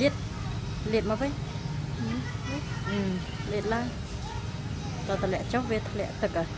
លាតលាតមកវិញអឺលាតឡើងតតម្លាក់ចុះវាធ្លាក់ទឹកហើយ